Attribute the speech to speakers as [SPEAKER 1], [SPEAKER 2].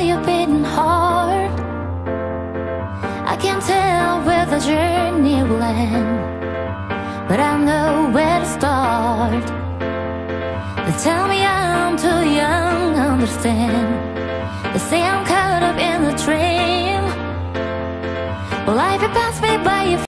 [SPEAKER 1] A beating heart I can't tell where the journey will end But I know where to start. They tell me I'm too young to understand. They say I'm caught up in a dream. Will life pass me by